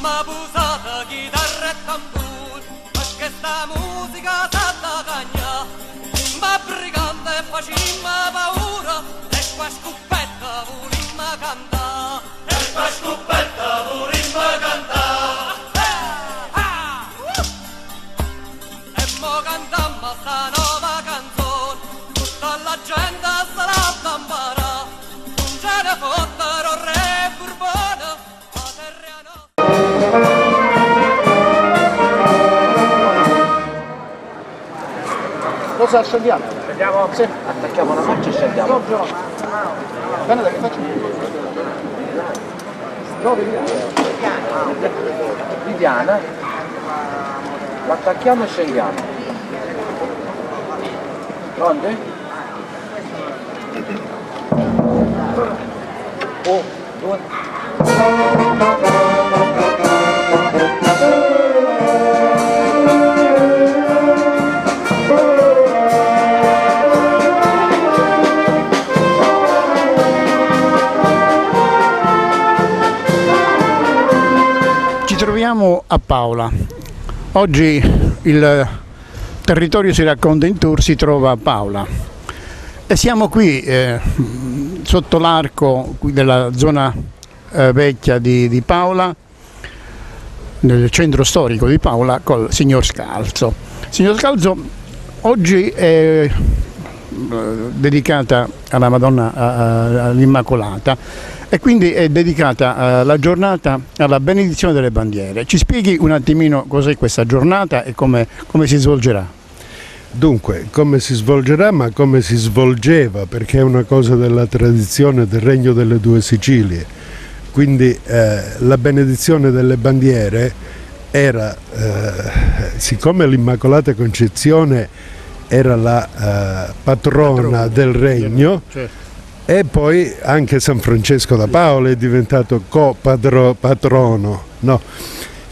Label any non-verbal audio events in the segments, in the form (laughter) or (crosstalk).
Mamma busata, chitarra e tambur, perché sta musica sa cagna. Ma brigante facimma paura, e qua scoppetta volimma cantà. E qua scoppetta volimma cantà. E mo cantamma sta nuova canzone, tutta la gente sarà bambara. Non ce ne fottero re Cosa scendiamo? Andiamo? Sì. Attacchiamo la marcia e scendiamo. Bene, da che faccio? Dove Viviana. L'attacchiamo e scendiamo. Pronti? Un, due. Oggi il territorio si racconta in tour si trova a Paola. E siamo qui eh, sotto l'arco della zona eh, vecchia di, di Paola, nel centro storico di Paola, col signor Scalzo. Signor Scalzo, oggi è eh, dedicata alla Madonna all'Immacolata e quindi è dedicata eh, la giornata alla benedizione delle bandiere. Ci spieghi un attimino cos'è questa giornata e come, come si svolgerà? Dunque, come si svolgerà, ma come si svolgeva, perché è una cosa della tradizione del Regno delle Due Sicilie. Quindi eh, la benedizione delle bandiere era, eh, siccome l'Immacolata Concezione era la eh, patrona del regno, e poi anche San Francesco da Paolo è diventato co-patrono. No.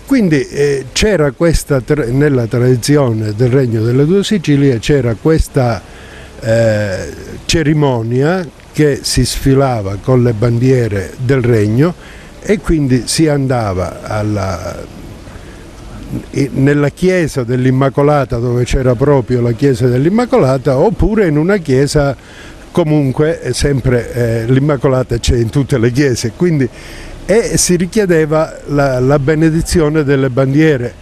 Quindi eh, c'era questa, nella tradizione del Regno delle Due Sicilie, c'era questa eh, cerimonia che si sfilava con le bandiere del regno e quindi si andava alla, nella chiesa dell'Immacolata dove c'era proprio la chiesa dell'Immacolata oppure in una chiesa comunque eh, sempre eh, l'Immacolata c'è in tutte le chiese quindi e si richiedeva la, la benedizione delle bandiere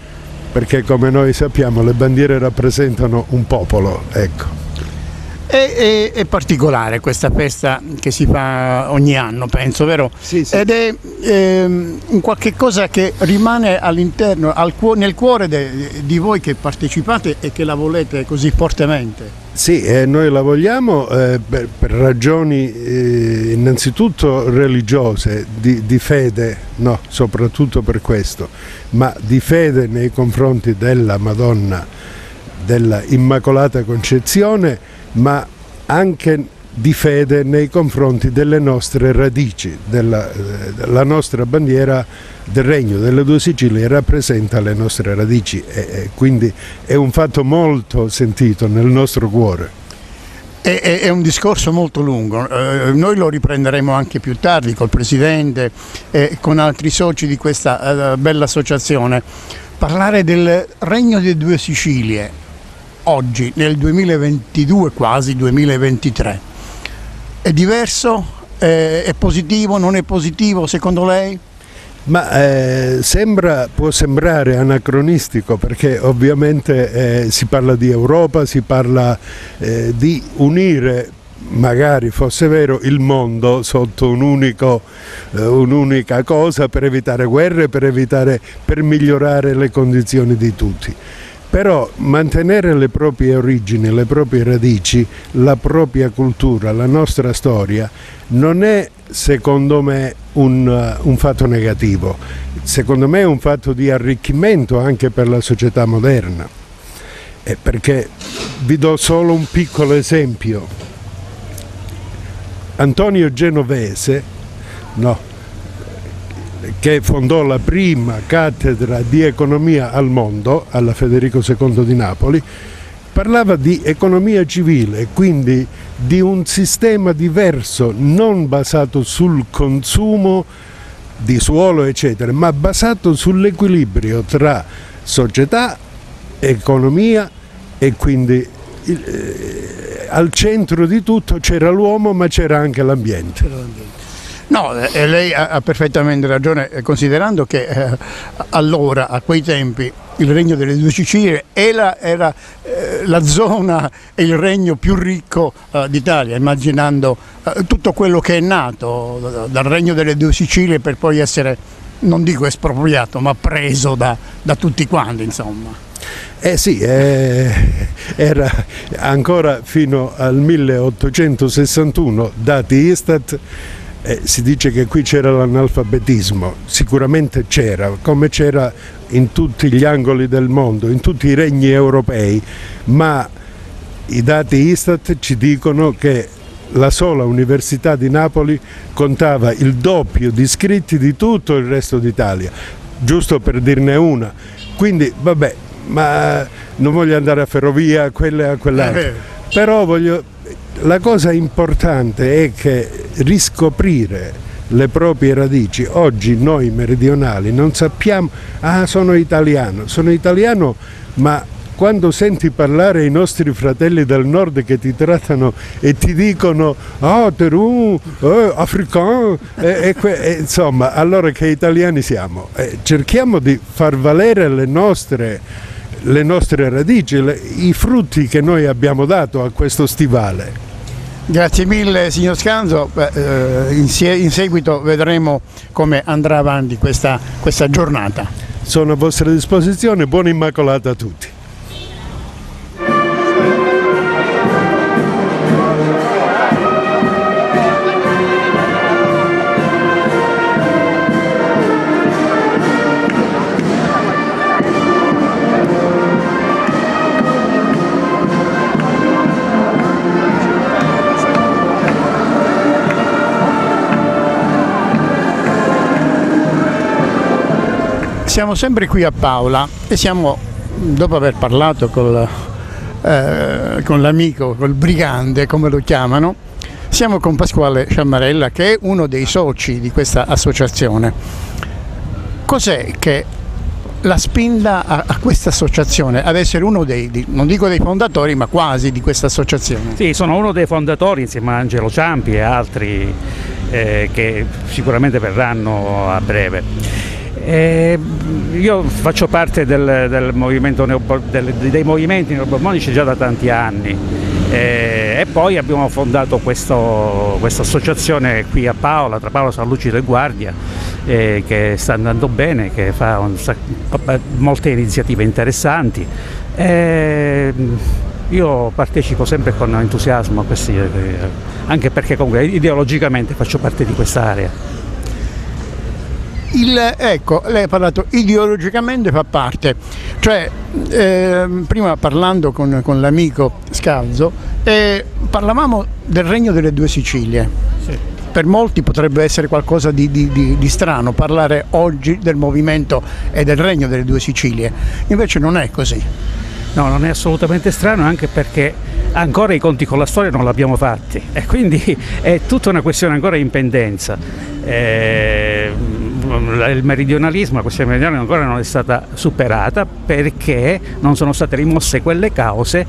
perché come noi sappiamo le bandiere rappresentano un popolo ecco. È, è- è particolare questa festa che si fa ogni anno, penso, vero? Sì, sì. Ed è ehm, un qualche cosa che rimane all'interno, al cuo- nel cuore de- di voi che partecipate e che la volete così fortemente. Sì, eh, noi la vogliamo eh, per, per ragioni eh, innanzitutto religiose, di, di fede, no, soprattutto per questo, ma di fede nei confronti della Madonna della Immacolata Concezione, ma anche di fede nei confronti delle nostre radici, della, eh, la nostra bandiera del Regno delle Due Sicilie rappresenta le nostre radici e, e quindi è un fatto molto sentito nel nostro cuore. È, è- è un discorso molto lungo, eh, noi lo riprenderemo anche più tardi col Presidente e con altri soci di questa eh, bella associazione. Parlare del Regno delle Due Sicilie oggi, nel 2022, quasi 2023, è diverso? È, positivo? Non è positivo secondo lei? Ma eh, sembra, può sembrare anacronistico perché ovviamente eh, si parla di Europa, si parla eh, di unire, magari fosse vero, il mondo sotto eh, un'unica cosa per evitare guerre, per, evitare, per migliorare le condizioni di tutti. Però mantenere le proprie origini, le proprie radici, la propria cultura, la nostra storia non è secondo me un, uh, un fatto negativo, secondo me è un fatto di arricchimento anche per la società moderna. Eh, perché vi do solo un piccolo esempio. Antonio Genovese, no, che fondò la prima cattedra di economia al mondo alla Federico II di Napoli, parlava di economia civile, quindi di un sistema diverso, non basato sul consumo di suolo eccetera, ma basato sull'equilibrio tra società, economia e quindi eh, al centro di tutto c'era l'uomo ma c'era anche l'ambiente. No, eh, lei ha, ha, perfettamente ragione, eh, considerando che eh, allora, a quei tempi, il regno delle due Sicilie era, era eh, la zona e il regno più ricco eh, d'Italia, immaginando eh, tutto quello che è nato dal regno delle due Sicilie per poi essere, non dico espropriato, ma preso da, da tutti quanti, insomma. Eh sì, eh, era ancora fino al 1861, dati Istat, eh, si dice che qui c'era l'analfabetismo, sicuramente c'era, come c'era in tutti gli angoli del mondo, in tutti i regni europei, ma i dati Istat ci dicono che la sola Università di Napoli contava il doppio di iscritti di tutto il resto d'Italia, giusto per dirne una. Quindi vabbè, ma non voglio andare a ferrovia, quella e a quell'altra. Eh. Però voglio, la cosa importante è che riscoprire le proprie radici. Oggi noi meridionali non sappiamo, ah sono italiano, sono italiano ma quando senti parlare i nostri fratelli del nord che ti trattano e ti dicono ah oh, Terù, eh, africano, eh, eh, insomma allora che italiani siamo. Eh, cerchiamo di far valere le nostre le nostre radici, le, i frutti che noi abbiamo dato a questo stivale. Grazie mille signor Scanzo, eh, in, in, seguito vedremo come andrà avanti questa, questa giornata. Sono a vostra disposizione, buona Immacolata a tutti. Siamo sempre qui a Paola e siamo, dopo aver parlato col, eh, con l'amico, col brigante come lo chiamano, siamo con Pasquale Sciammarella che è uno dei soci di questa associazione. Cos'è che la spinta a, a questa associazione ad essere uno dei, di, non dico dei fondatori, ma quasi di questa associazione? Sì, sono uno dei fondatori insieme a Angelo Ciampi e altri eh, che sicuramente verranno a breve. Eh, io faccio parte del, del movimento del, dei movimenti neobormonici già da tanti anni eh, e poi abbiamo fondato questa associazione qui a Paola, tra Paola San Lucido e Guardia, eh, che sta andando bene, che fa un, molte iniziative interessanti. io partecipo sempre con entusiasmo a questi, eh, anche perché comunque ideologicamente faccio parte di quest'area. Il, ecco, lei ha parlato ideologicamente fa parte, cioè eh, prima parlando con, con l'amico Scalzo eh, parlavamo del regno delle due Sicilie. Sì. Per molti potrebbe essere qualcosa di, di, di, di, strano parlare oggi del movimento e del regno delle due Sicilie, invece non è così. No, non è assolutamente strano anche perché ancora i conti con la storia non l'abbiamo fatti e quindi (laughs) è tutta una questione ancora in pendenza. Eh, il meridionalismo, la questione meridionale ancora non è stata superata perché non sono state rimosse quelle cause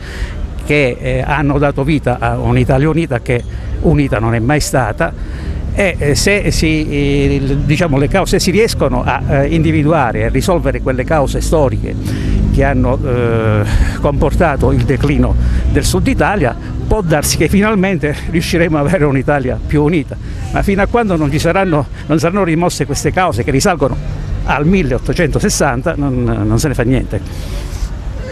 che eh, hanno dato vita a un'Italia unita che unita non è mai stata. E eh, se si, diciamo, cause, si riescono a eh, individuare e risolvere quelle cause storiche che hanno eh, comportato il declino del sud Italia, può darsi che finalmente (laughs) riusciremo ad avere un'Italia più unita, ma fino a quando non, saranno, non saranno rimosse queste cause che risalgono al 1860 non, non se ne fa niente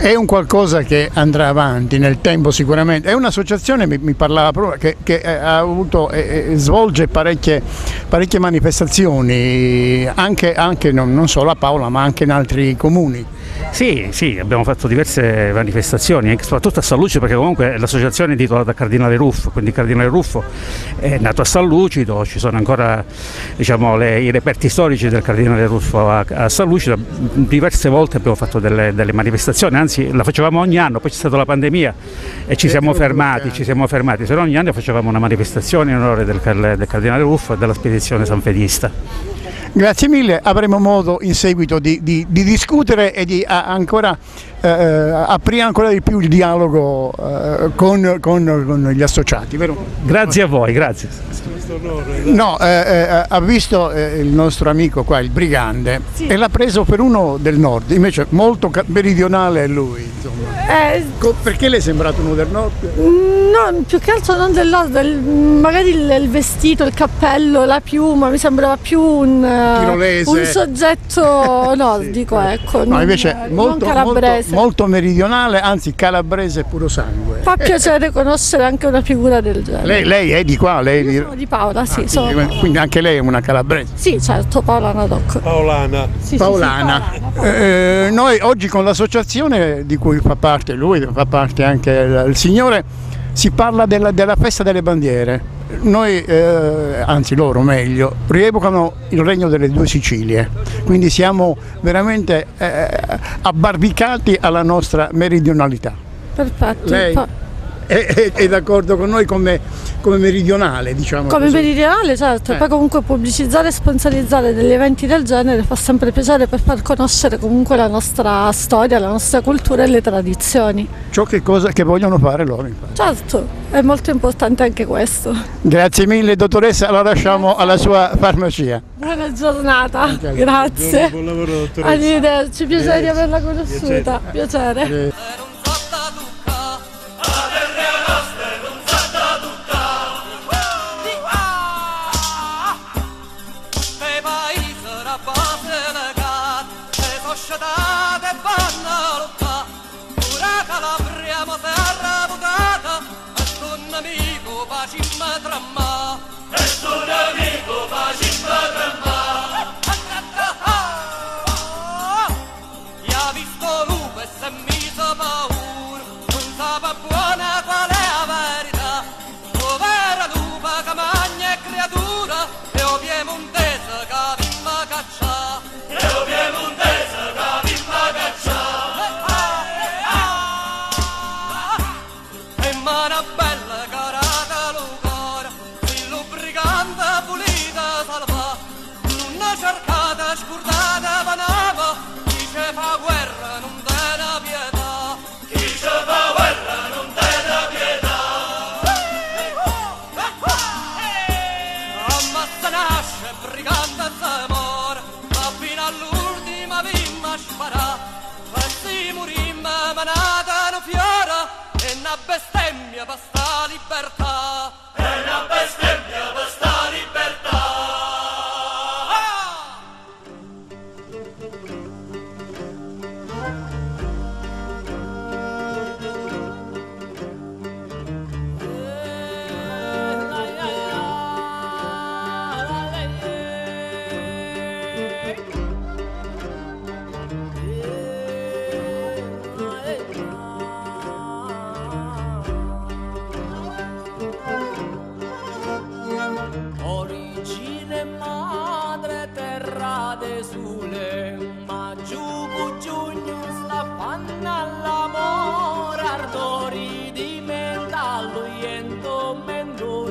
è un qualcosa che andrà avanti nel tempo sicuramente, è un'associazione, mi, mi, parlava prima, che, che ha avuto, eh, svolge parecchie, parecchie, manifestazioni, anche, anche non, non, solo a Paola ma anche in altri comuni. Sì, sì, abbiamo fatto diverse manifestazioni, soprattutto a San Lucido perché comunque l'associazione è intitolata Cardinale Ruffo, quindi Cardinale Ruffo è nato a San Lucido, ci sono ancora diciamo, le, i reperti storici del Cardinale Ruffo a, a, San Lucido, diverse volte abbiamo fatto delle, delle, manifestazioni, anzi la facevamo ogni anno, poi c'è stata la pandemia e ci siamo fermati, ci siamo fermati, se no ogni anno facevamo una manifestazione in onore del, del Cardinale Ruffo e della spedizione sanfedista. Grazie mille, avremo modo in seguito di, di- di discutere e di a- ancora, eh, aprire ancora di più il dialogo eh, con, con- con gli associati, vero? Grazie a voi, grazie. No, eh, eh, ha visto eh, il nostro amico qua, il brigante, e l'ha preso per uno del nord, invece molto meridionale è lui. Eh, perché le è sembrato uno del nord? no, più che altro non del nord, del- magari il, il vestito, il cappello, la piuma, mi sembrava più un, eh, un soggetto nordico, ecco, No, non, invece non molto, molto, calabrese. molto meridionale, anzi calabrese puro sangue. Fa piacere conoscere anche una figura del genere. Lei, lei è di qua, lei di- Sono di Paola, sì, Ah, sono quindi, anche lei è una calabrese. Sì, certo, Paola Nadoc. Paolana. Sì, sì, sì, Paolana. Paolana, Paolana. Eh, noi oggi con l'associazione di cui fa parte lui, fa parte anche il, il signore, si parla della, della festa delle bandiere. Noi, eh, anzi loro meglio, rievocano il regno delle due Sicilie, quindi siamo veramente eh, abbarbicati alla nostra meridionalità. Perfetto. Lei è, è- è d'accordo con noi come, come meridionale, diciamo Come così. meridionale, certo, Eh. e poi comunque pubblicizzare e sponsorizzare degli eventi del genere fa sempre piacere per far conoscere comunque la nostra storia, la nostra cultura e le tradizioni. Ciò che, cosa, che vogliono fare loro. infatti. Certo, è molto importante anche questo. Grazie mille dottoressa, la lasciamo alla sua farmacia. Buona giornata, grazie. Buon lavoro, dottoressa. Arrivederci, piacere di averla conosciuta. Piacere. E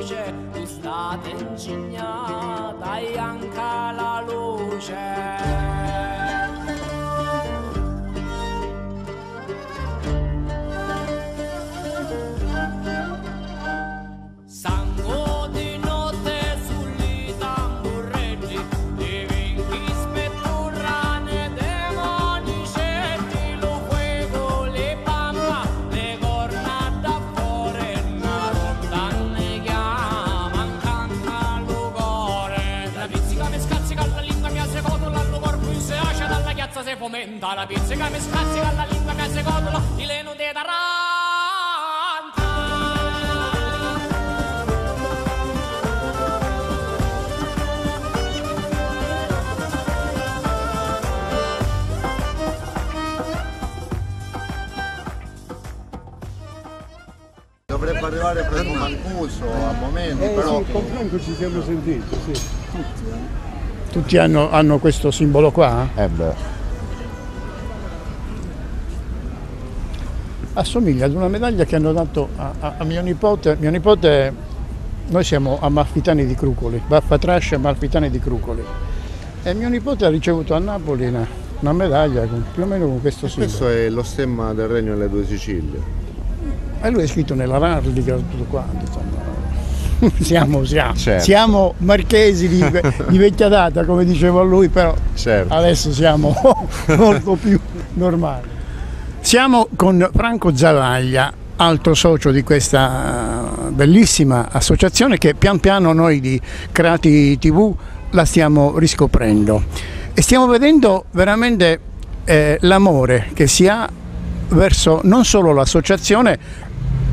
menduce Tu state ingignata e anche la luce fomenta, la pizzica mi scazzica la lingua mia secondo il leno te darà. Dovrebbe arrivare per un Mancuso a momenti, però con Franco ci siamo sentiti, sì. Tutti hanno, hanno questo simbolo qua? eh beh, Assomiglia ad una medaglia che hanno dato a, a- a mio nipote. Mio nipote, noi siamo amalfitani di Crucoli, Baffa Trascia, amalfitani di Crucoli. E mio nipote ha ricevuto a Napoli una, una medaglia con, più o meno con questo simbolo. Questo è lo stemma del Regno delle Due Sicilie. E lui è scritto nell'araldica tutto quanto, insomma. (laughs) Siamo, siamo, Certo. siamo marchesi di, di vecchia data, come diceva lui, però Certo. adesso siamo (laughs) molto più normali. Siamo con Franco Zavaglia, altro socio di questa eh, bellissima associazione che pian piano noi di Creati TV la stiamo riscoprendo e stiamo vedendo veramente eh, l'amore che si ha verso non solo l'associazione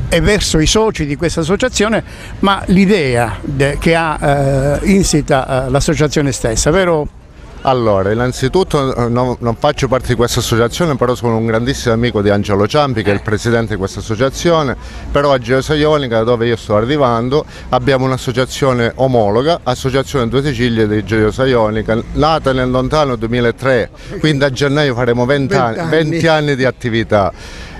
e verso i soci di questa associazione, ma l'idea de- che ha eh, insita eh, l'associazione stessa, vero? Allora, innanzitutto eh, non, non faccio parte di questa associazione, però sono un grandissimo amico di Angelo Ciampi, che è il presidente di questa associazione, però a Geosa Ionica, dove io sto arrivando, abbiamo un'associazione omologa, Associazione Due Sicilie di Geosa Ionica, nata nel lontano 2003, quindi a gennaio faremo 20 anni, 20 20 anni di attività.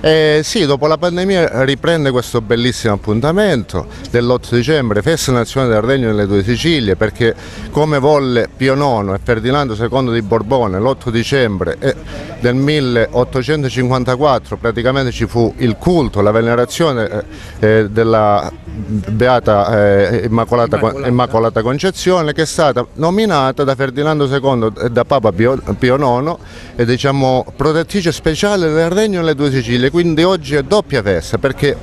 Eh, sì, dopo la pandemia riprende questo bellissimo appuntamento dell'8 dicembre, festa nazionale del Regno delle Due Sicilie, perché come volle Pio IX e Ferdinando II di Borbone l'8 dicembre eh, del 1854 praticamente ci fu il culto, la venerazione eh, eh, della Beata eh, Immacolata, Immacolata. Immacolata Concezione che è stata nominata da Ferdinando II e da Papa Pio, Pio IX e diciamo protettrice speciale del Regno delle Due Sicilie, quindi oggi è doppia festa perché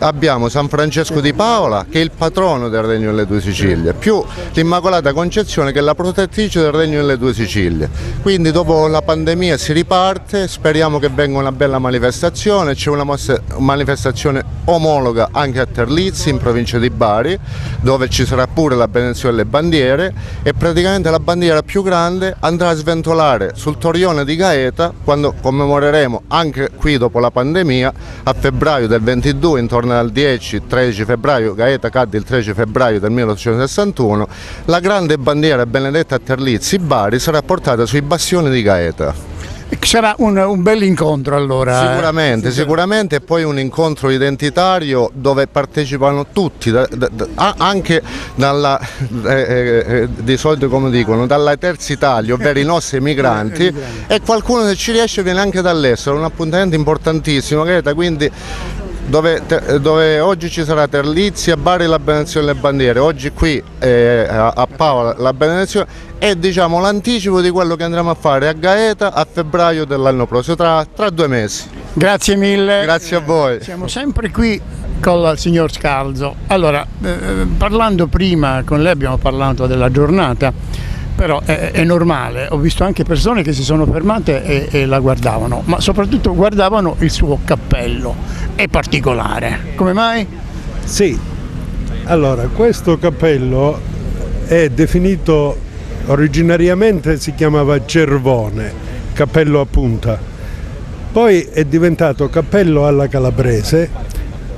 abbiamo San Francesco di Paola che è il patrono del Regno delle Due Sicilie, più l'Immacolata Concezione che è la protettrice del Regno delle Due Sicilie. Quindi dopo la pandemia si riparte, speriamo che venga una bella manifestazione, c'è una manifestazione omologa anche a Terlizzi in provincia di Bari dove ci sarà pure la benedizione delle bandiere e praticamente la bandiera più grande andrà a sventolare sul Torione di Gaeta quando commemoreremo anche qui dopo la pandemia a febbraio del 22 intorno al 10-13 febbraio Gaeta cadde il 13 febbraio del 1861 la grande bandiera benedetta Terlizzi Bari sarà portata sui bastioni di Gaeta Sarà un, un bel incontro allora. Sicuramente, sicuramente. E poi un incontro identitario dove partecipano tutti, da- da- da- anche dalla, (laughs) eh, eh, di solito come dicono, dalla terza Italia, ovvero i nostri emigranti. (laughs) E qualcuno se ci riesce viene anche dall'estero, un appuntamento importantissimo, Greta, quindi dove, te- dove oggi ci sarà Terlizzi a Bari la benedizione delle bandiere, oggi qui eh, a a Paola la benedizione è diciamo l'anticipo di quello che andremo a fare a Gaeta a febbraio dell'anno prossimo, tra, tra due mesi. Grazie mille. Grazie a voi. Siamo sempre qui con il signor Scalzo. Allora, eh, parlando prima con lei abbiamo parlato della giornata, però è, è normale, ho visto anche persone che si sono fermate e, e la guardavano, ma soprattutto guardavano il suo cappello, è particolare. Come mai? Sì, allora questo cappello è definito originariamente si chiamava cervone, cappello a punta, poi è diventato cappello alla calabrese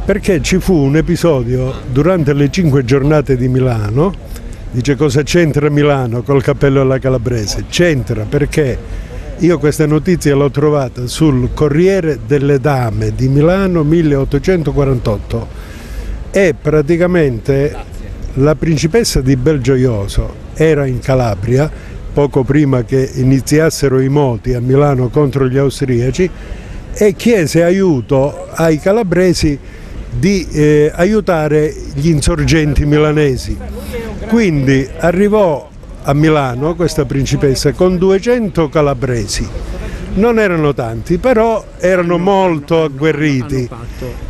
perché ci fu un episodio durante le cinque giornate di Milano, dice cosa c'entra Milano col cappello alla calabrese? C'entra perché io questa notizia l'ho trovata sul Corriere delle Dame di Milano 1848 e praticamente la principessa di Belgioioso era in Calabria poco prima che iniziassero i moti a Milano contro gli austriaci e chiese aiuto ai calabresi di eh, aiutare gli insorgenti milanesi. Quindi arrivò a Milano questa principessa con 200 calabresi. Non erano tanti, però erano molto agguerriti.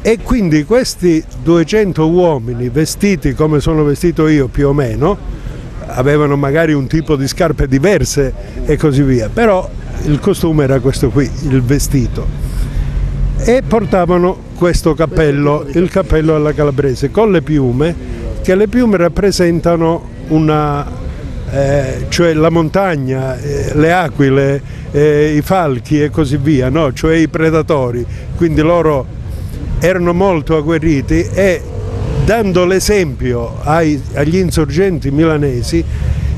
E quindi questi 200 uomini vestiti come sono vestito io più o meno, avevano magari un tipo di scarpe diverse e così via, però il costume era questo qui, il vestito. E portavano questo cappello, il cappello alla calabrese, con le piume, che le piume rappresentano una, eh, cioè la montagna, eh, le aquile, eh, i falchi e così via, no? cioè i predatori. Quindi loro erano molto agguerriti e dando l'esempio ai- agli insorgenti milanesi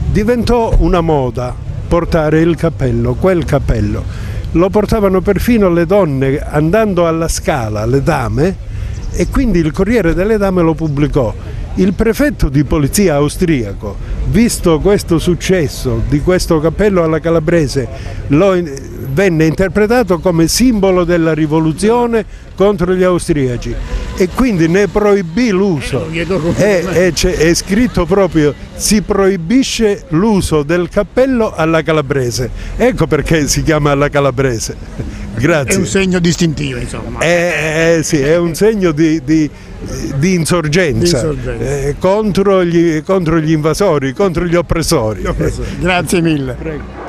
diventò una moda portare il cappello, quel cappello. Lo portavano perfino le donne andando alla scala, le dame, e quindi il Corriere delle Dame lo pubblicò. Il prefetto di polizia austriaco, visto questo successo di questo cappello alla calabrese, venne interpretato come simbolo della rivoluzione contro gli austriaci e quindi ne proibì l'uso. Eh, lo vedo E, e c'è- è scritto proprio si proibisce l'uso del cappello alla calabrese. Ecco perché si chiama alla calabrese. (laughs) È Grazie. un segno distintivo, insomma. Eh, eh, sì, è un segno di, di- di insorgenza, Di insorgenza. eh, contro, gli, contro gli invasori, contro gli oppressori. Grazie mille. Guarda,